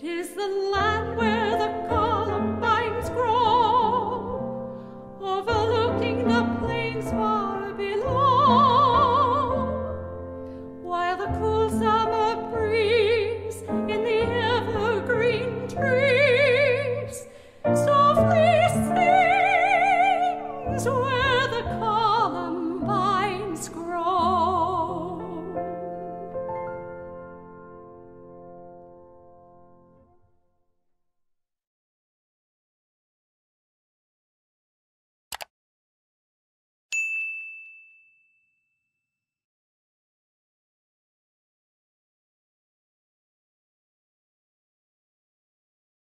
Tis the light.